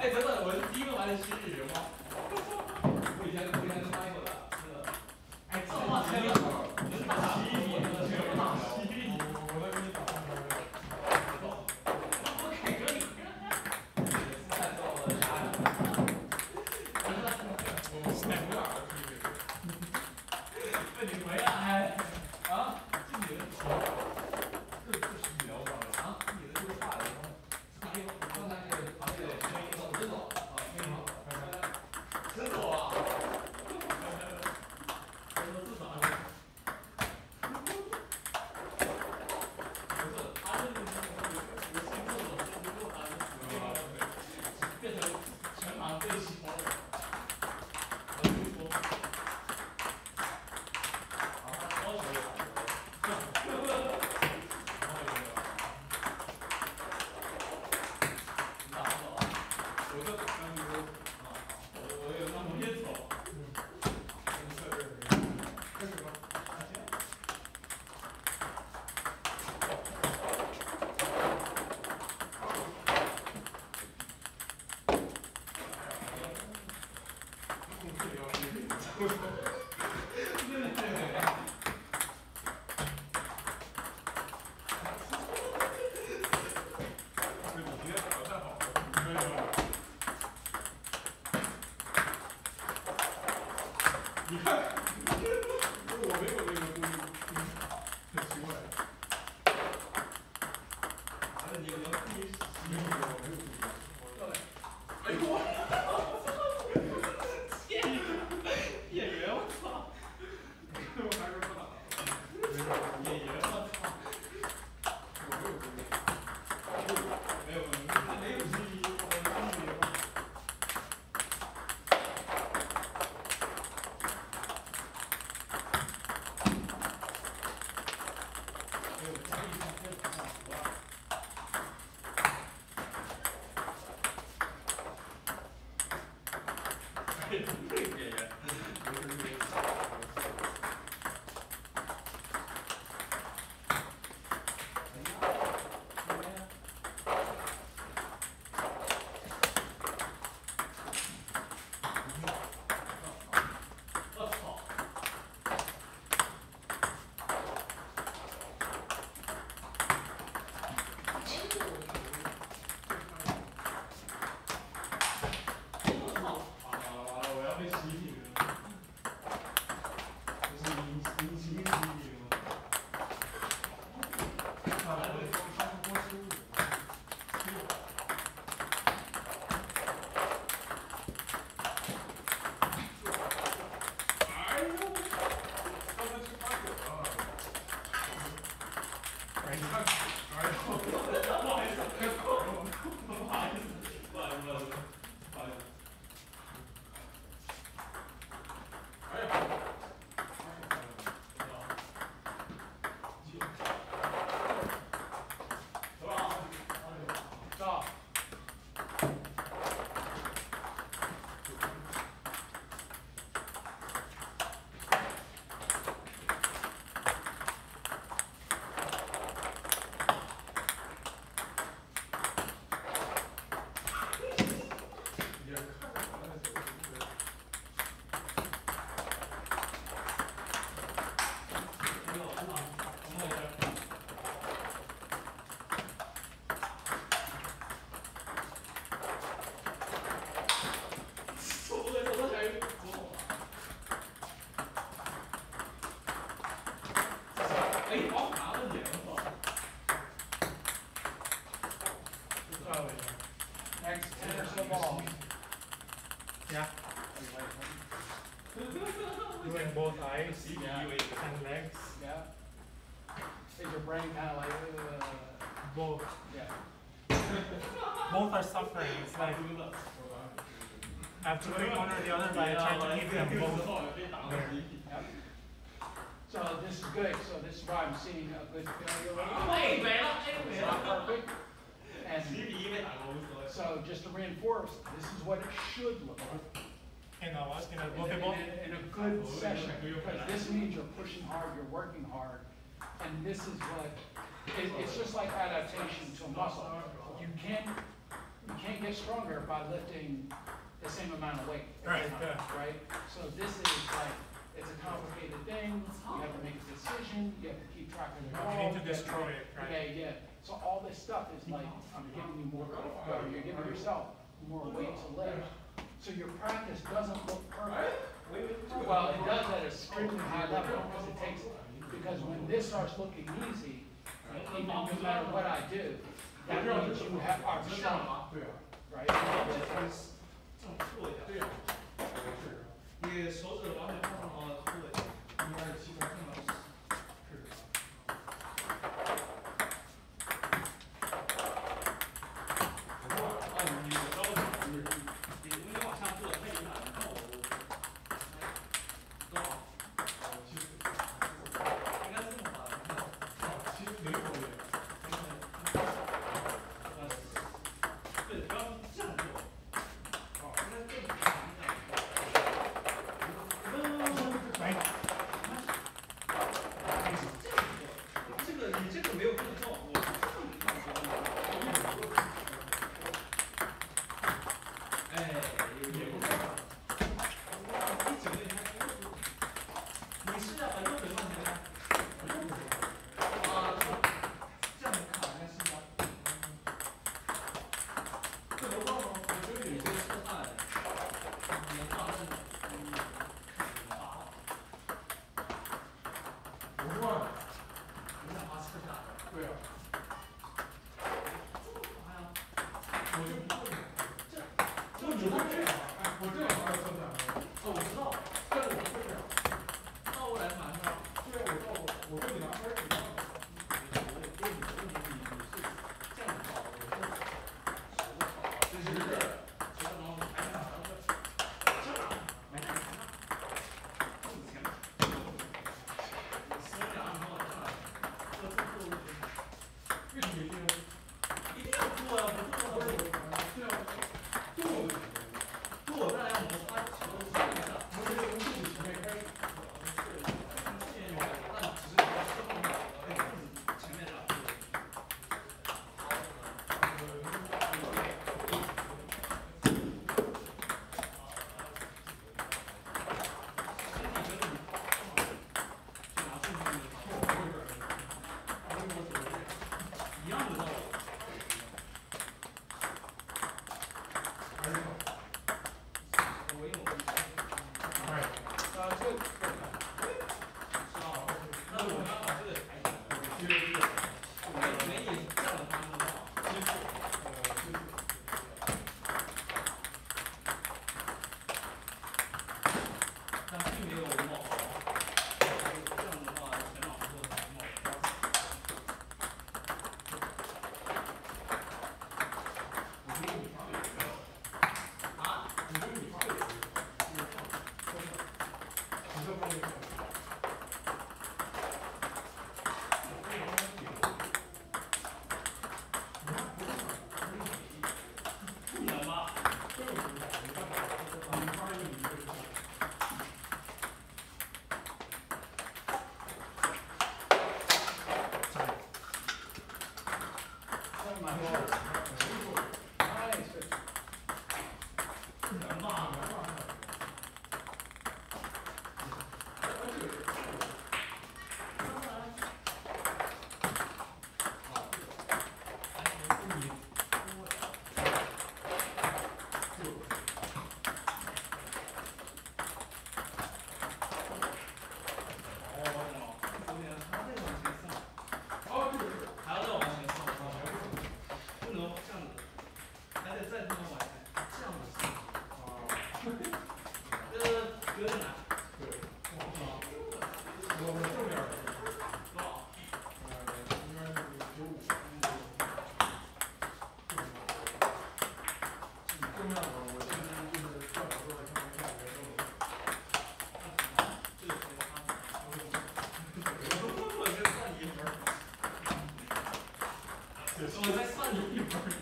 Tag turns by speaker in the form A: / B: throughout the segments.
A: 哎等等我是第一个玩的是什么 我以前我以前刷过的这个哎这么的能打十一打
B: 我给你打
A: 我你。
B: 我
A: 回来
C: Yeah. Thank you.
D: Yeah. Doing both eyes
A: yeah.
D: and legs.
C: Yeah. Is your brain kind of like uh,
D: both?
C: Yeah.
D: both are suffering. It's like I have to one or the other, but I try to give them both.
A: Oh,
C: yeah. So this is good. So this is why I'm seeing a good failure. And so just to reinforce, this is what it should look like.
D: In a, in a,
C: in, a good session, because this means you're pushing hard, you're working hard, and this is what, it, it's just like adaptation to a muscle. You can't, you can't get stronger by lifting the same amount of weight.
D: Right.
C: Time,
D: yeah.
C: Right? So this is like, it's a complicated thing. You have to make a decision. You have to keep track of it.
D: You need to destroy it. Right?
C: Yeah. So all this stuff is like, I'm giving you more. You're giving yourself more weight to lift. So your practice doesn't look perfect. Well, it does at a strictly high level because it takes, because when this starts looking easy, even no matter what I do, that means you have, are
B: sharp,
C: right?
A: Yes, 我这个，哎，我这
B: 个，
A: 我算算，哦，我知道。Ciao!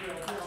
A: 对